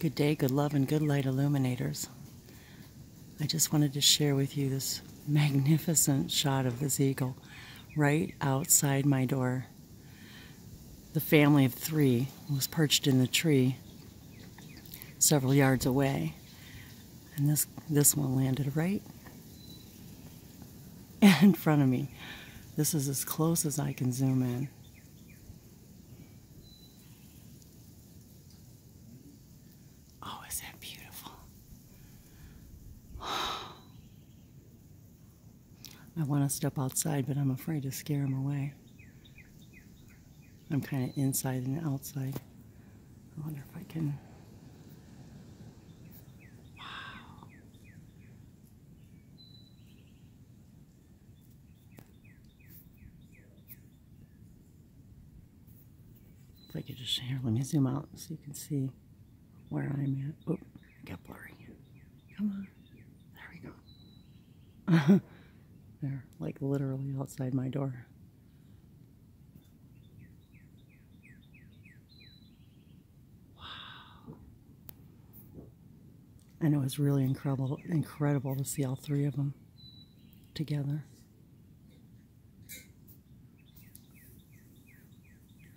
Good day, good love, and good light illuminators. I just wanted to share with you this magnificent shot of this eagle right outside my door. The family of three was perched in the tree several yards away, and this, this one landed right in front of me. This is as close as I can zoom in. Oh, is that beautiful? I want to step outside, but I'm afraid to scare him away. I'm kind of inside and outside. I wonder if I can. Wow. If I could just share, let me zoom out so you can see where I'm at. Oh, it got blurry. Come on. There we go. Literally outside my door. Wow. And it was really incredible incredible to see all three of them together.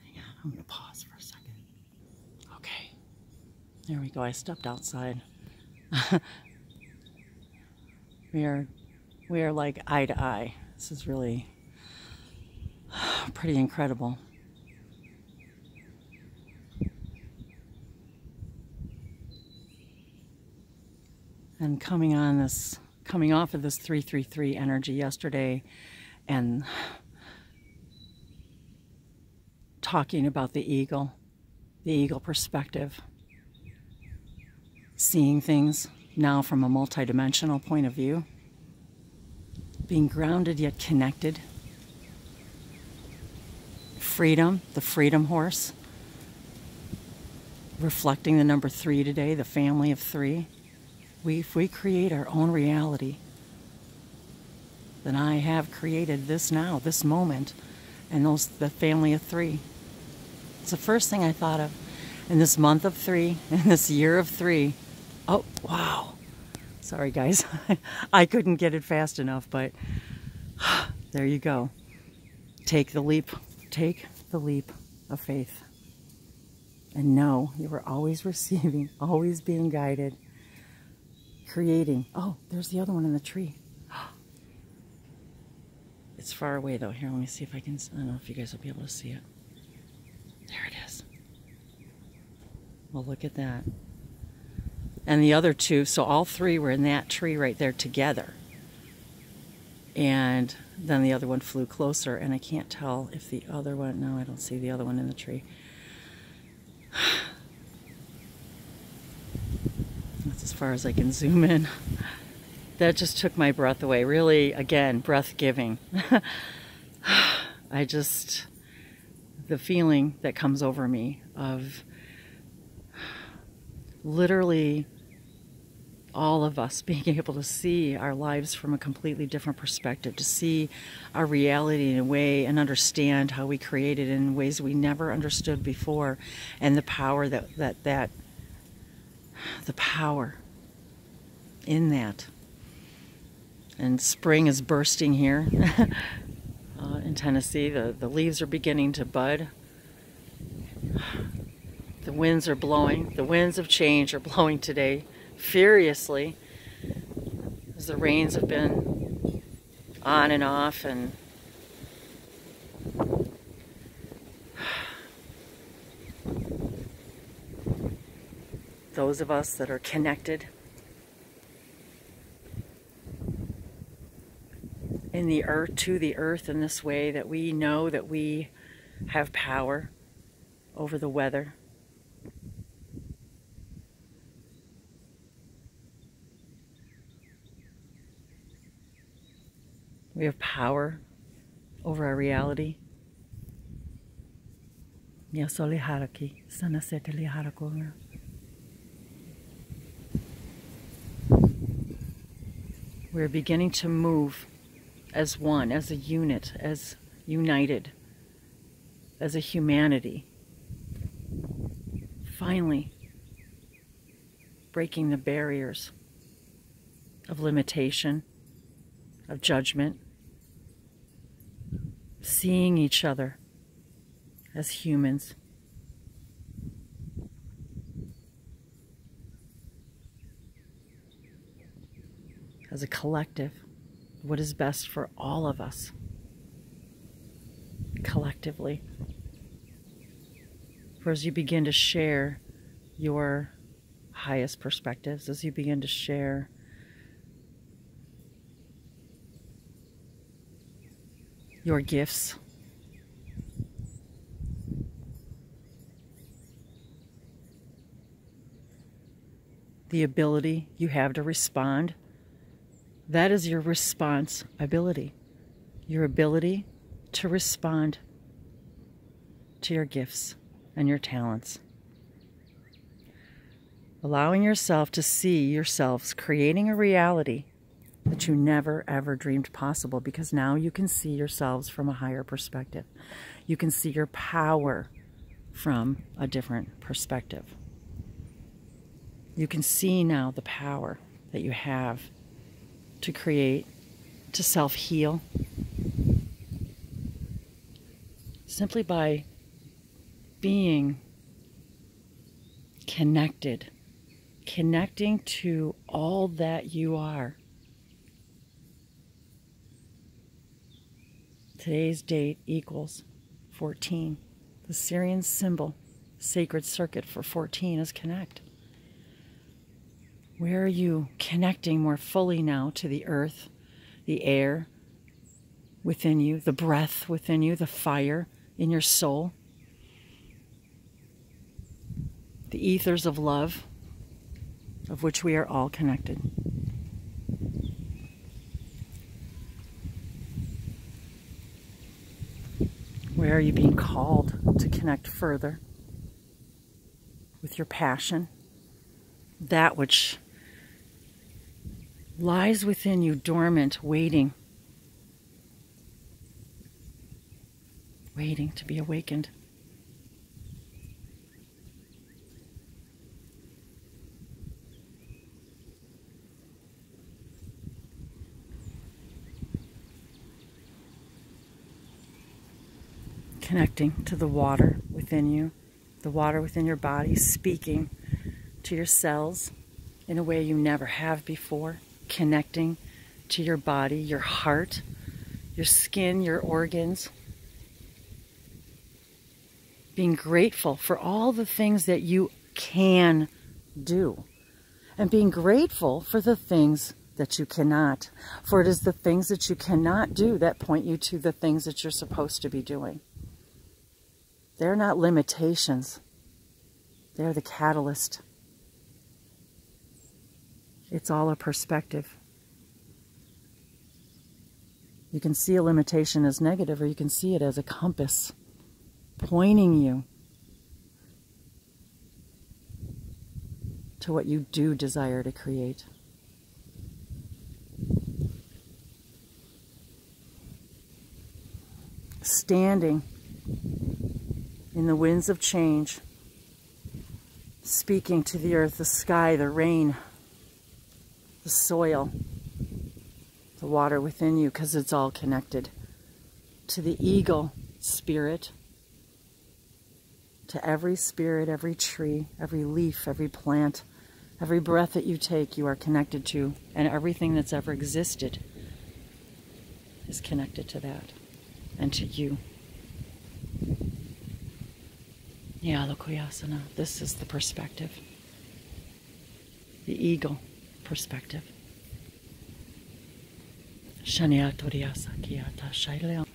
Hang on, I'm gonna pause for a second. Okay. There we go. I stepped outside. we are we are like eye to eye. This is really pretty incredible. And coming on this, coming off of this 333 energy yesterday and talking about the eagle, the eagle perspective, seeing things now from a multidimensional point of view being grounded yet connected. Freedom, the freedom horse. Reflecting the number three today, the family of three. We, if we create our own reality, then I have created this now, this moment, and those the family of three. It's the first thing I thought of in this month of three, in this year of three. Oh, wow. Sorry, guys. I couldn't get it fast enough, but there you go. Take the leap. Take the leap of faith. And know you are always receiving, always being guided, creating. Oh, there's the other one in the tree. It's far away though. Here, let me see if I can. I don't know if you guys will be able to see it. There it is. Well, look at that and the other two, so all three were in that tree right there together. And then the other one flew closer, and I can't tell if the other one, no, I don't see the other one in the tree. That's as far as I can zoom in. That just took my breath away. Really, again, breath giving. I just, the feeling that comes over me of literally all of us being able to see our lives from a completely different perspective, to see our reality in a way and understand how we create it in ways we never understood before, and the power that that that the power in that. And spring is bursting here uh, in Tennessee. The the leaves are beginning to bud. The winds are blowing. The winds of change are blowing today furiously as the rains have been on and off and those of us that are connected in the earth to the earth in this way that we know that we have power over the weather We have power over our reality. We're beginning to move as one, as a unit, as united, as a humanity. Finally, breaking the barriers of limitation, of judgment, seeing each other as humans. As a collective, what is best for all of us collectively. For as you begin to share your highest perspectives, as you begin to share your gifts, the ability you have to respond. That is your response ability. Your ability to respond to your gifts and your talents. Allowing yourself to see yourselves creating a reality that you never ever dreamed possible because now you can see yourselves from a higher perspective. You can see your power from a different perspective. You can see now the power that you have to create, to self heal, simply by being connected, connecting to all that you are. Today's date equals 14. The Sirian symbol, sacred circuit for 14 is connect. Where are you connecting more fully now to the earth, the air within you, the breath within you, the fire in your soul? the ethers of love, of which we are all connected. Where are you being called to connect further with your passion? That which lies within you dormant, waiting, waiting to be awakened. Connecting to the water within you, the water within your body, speaking to your cells in a way you never have before, connecting to your body, your heart, your skin, your organs. Being grateful for all the things that you can do, and being grateful for the things that you cannot. For it is the things that you cannot do that point you to the things that you're supposed to be doing. They're not limitations, they're the catalyst. It's all a perspective. You can see a limitation as negative, or you can see it as a compass pointing you to what you do desire to create. Standing in the winds of change, speaking to the earth, the sky, the rain, the soil, the water within you, because it's all connected to the eagle spirit, to every spirit, every tree, every leaf, every plant, every breath that you take, you are connected to, and everything that's ever existed is connected to that and to you. Yalakuyasana. This is the perspective. The eagle perspective. Shaniatoriasa kiata shaileo.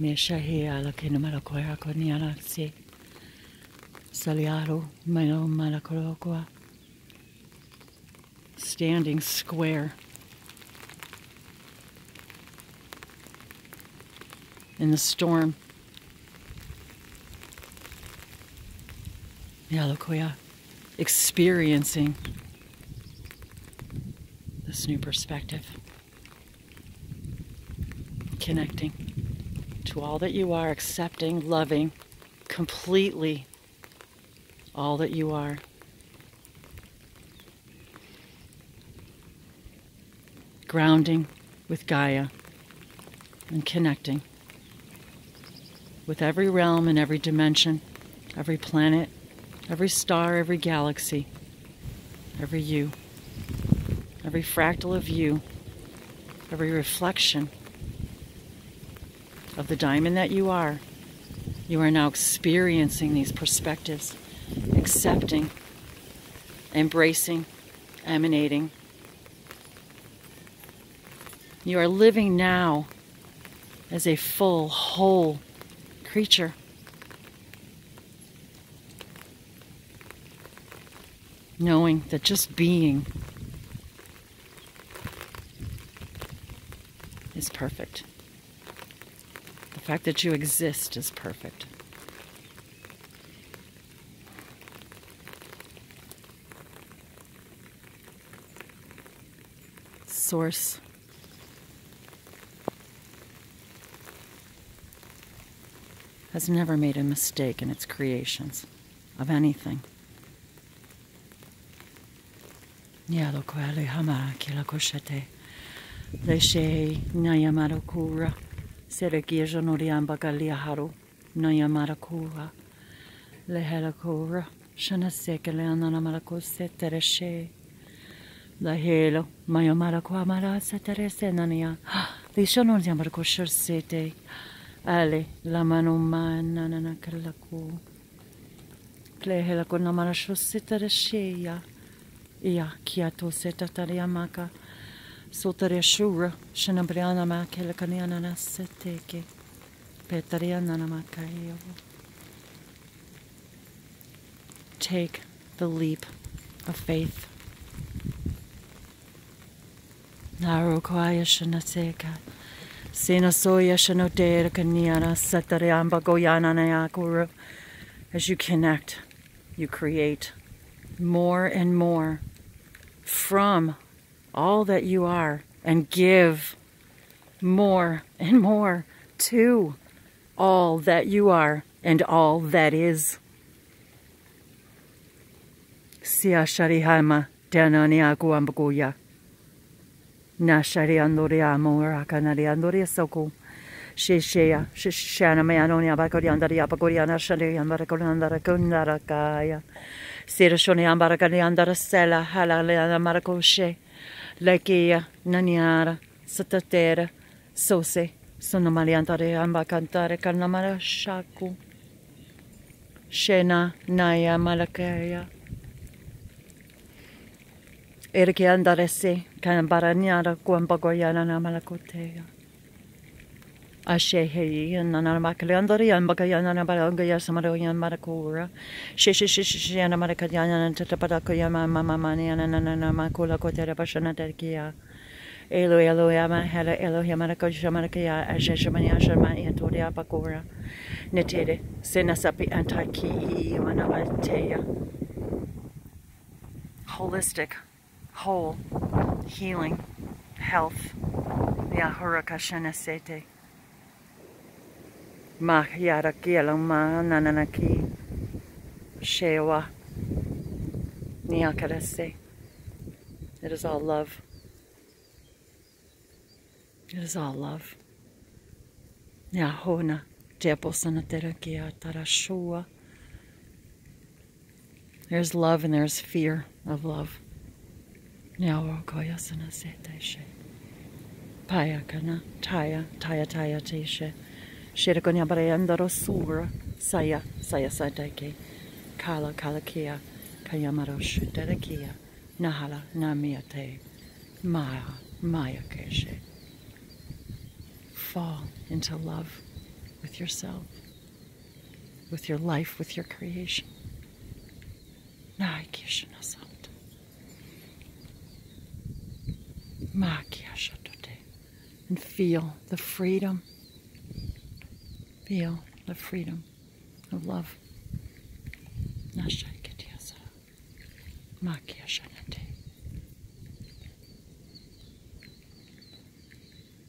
Me shahi ala kinamala koya koniana si. Saliaru mano malakorokoa. Standing square. In the storm. Yalakoya experiencing this new perspective, connecting to all that you are, accepting, loving completely all that you are. Grounding with Gaia and connecting with every realm and every dimension, every planet, every star, every galaxy, every you, every fractal of you, every reflection of the diamond that you are. You are now experiencing these perspectives, accepting, embracing, emanating. You are living now as a full, whole creature. Knowing that just being is perfect. The fact that you exist is perfect. Source has never made a mistake in its creations of anything. Ia loko alu hama ki lako shate. Hát Leshe na yamara kura. Sere ki ejo nori ambaka lia haru. Na yamara kura. Lehela kura. Shana seke le anana marako se tereshe. La helo. Ma yamara kua mara se terese nania. Le ejo nori ambara kosher sete. Ale. La mano mana nana kalako. Lehela kona mara shosete tereshe ya. Ia kiato seta taria maka. Sotare shura, shanabriana ma kela kaniana na seteke. Petariana na makayo. Take the leap of faith. Sina soya kaniana nayakura. As you connect, you create more and more from all that you are and give more and more to all that you are and all that is. Sia sharihama danani aguambagoya. Na shari andori amor akanari andori soko. Shishea, shishana me anoni abakori andari abakori anashari ambarakori Sirashoni ambaragani andarasela halaleana maracoshe. Lekia, naniara satatera sose sonomali antare amba cantare shaku. Shena naya malakeya. Erki andarese kanambaraniara guambagoyana namalakoteya. Na malakotea. Ashe hei nana makale bakayana baranga samaro yan marakura. She she she she she na marakayana na tatapada ko yama mama mani na na na na makula ko tere terkia. Elo elo yama hela elo yama ko shamarakaya ashe shamani ashama yatoria pakura. Netere senasapi antaki yamana. Holistic whole, healing, health. Yahurakashana sete. Ma yara kiela ma nananaki. Shewa. Niakarese. It is all love. It is all love. Yahona. Tepo sanatera kia tarashua. There's love and there's fear of love. Nyao koyasana seteshe. Paya kana taya taya taya teshe. Shirakonya barayandaro sura saya saya sadake. Kala kala kia kayamaro shudarakia. Nahala namiate. Maya maya keshe. Fall into love with yourself, with your life, with your creation. Naikishanasa. And feel the freedom. Feel the freedom of love.